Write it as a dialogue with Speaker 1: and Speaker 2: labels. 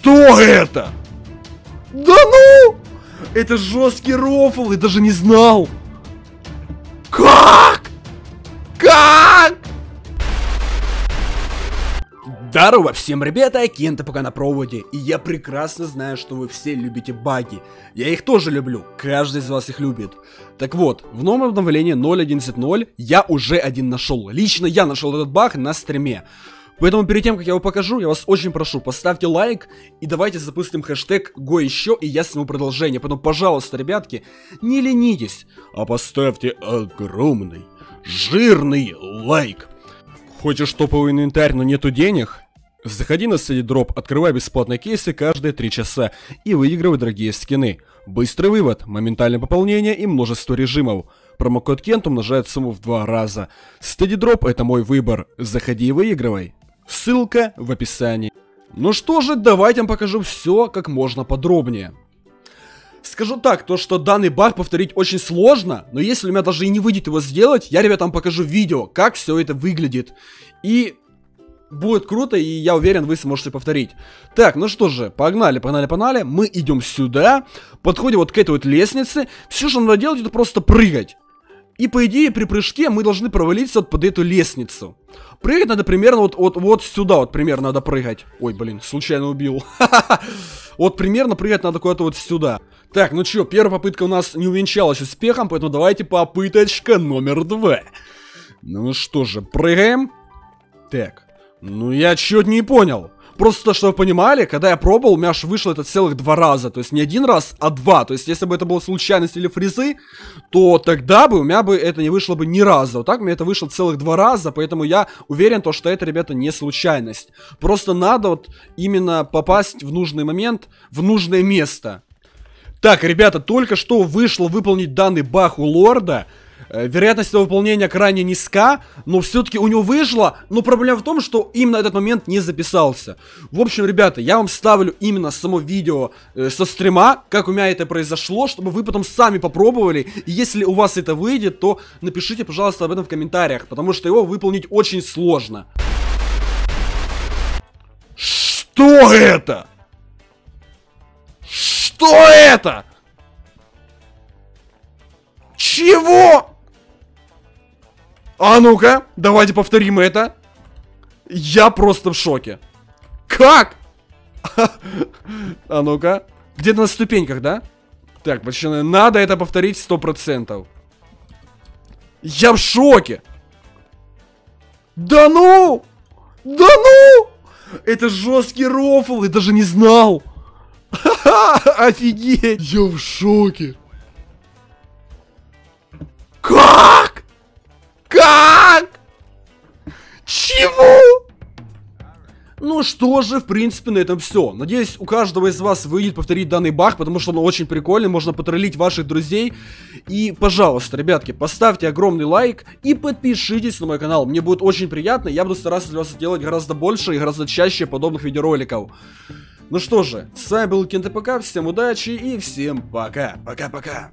Speaker 1: Что это? Да ну! Это жесткий рофл, я даже не знал. Как? Как? Здорово всем, ребята, Кента пока на проводе, и я прекрасно знаю, что вы все любите баги. Я их тоже люблю, каждый из вас их любит. Так вот, в новом обновлении 0.11.0 я уже один нашел. Лично я нашел этот баг на стриме. Поэтому перед тем, как я его покажу, я вас очень прошу, поставьте лайк и давайте запустим хэштег го еще и я сниму продолжение. Поэтому, пожалуйста, ребятки, не ленитесь, а поставьте огромный, жирный лайк. Хочешь топовый инвентарь, но нету денег? Заходи на дроп, открывай бесплатные кейсы каждые 3 часа и выигрывай дорогие скины. Быстрый вывод, моментальное пополнение и множество режимов. Промокод Кент умножает сумму в два раза. дроп это мой выбор. Заходи и выигрывай. Ссылка в описании. Ну что же, давайте вам покажу все как можно подробнее. Скажу так, то что данный баг повторить очень сложно, но если у меня даже и не выйдет его сделать, я ребятам покажу видео, как все это выглядит. И будет круто, и я уверен, вы сможете повторить. Так, ну что же, погнали, погнали, погнали. Мы идем сюда, подходим вот к этой вот лестнице. Все, что надо делать, это просто прыгать. И по идее при прыжке мы должны провалиться вот под эту лестницу. Прыгать надо примерно вот, вот, вот сюда вот примерно надо прыгать. Ой, блин, случайно убил. Вот примерно прыгать надо куда-то вот сюда. Так, ну чё, первая попытка у нас не увенчалась успехом, поэтому давайте попыточка номер два. Ну что же, прыгаем. Так, ну я чё-то не понял. Просто, чтобы вы понимали, когда я пробовал, у меня аж вышло это целых два раза. То есть не один раз, а два. То есть если бы это было случайность или фризы, то тогда бы у меня бы это не вышло бы ни разу. Вот так меня это вышло целых два раза, поэтому я уверен, то, что это, ребята, не случайность. Просто надо вот именно попасть в нужный момент, в нужное место. Так, ребята, только что вышло выполнить данный баг у лорда. Э, вероятность его выполнения крайне низка, но все-таки у него вышло, но проблема в том, что именно этот момент не записался. В общем, ребята, я вам ставлю именно само видео э, со стрима, как у меня это произошло, чтобы вы потом сами попробовали, и если у вас это выйдет, то напишите, пожалуйста, об этом в комментариях, потому что его выполнить очень сложно. Что это? Что это? Чего? А ну-ка, давайте повторим это. Я просто в шоке. Как? А ну-ка. Где-то на ступеньках, да? Так, почему надо это повторить сто процентов. Я в шоке. Да ну! Да ну! Это жесткий рофл, я даже не знал. Офигеть! Я в шоке. Как? Ну что же, в принципе, на этом все. Надеюсь, у каждого из вас выйдет повторить данный баг, потому что он очень прикольный, можно потроллить ваших друзей. И, пожалуйста, ребятки, поставьте огромный лайк и подпишитесь на мой канал. Мне будет очень приятно, я буду стараться для вас делать гораздо больше и гораздо чаще подобных видеороликов. Ну что же, с вами был Кент ПК, всем удачи и всем пока. Пока-пока.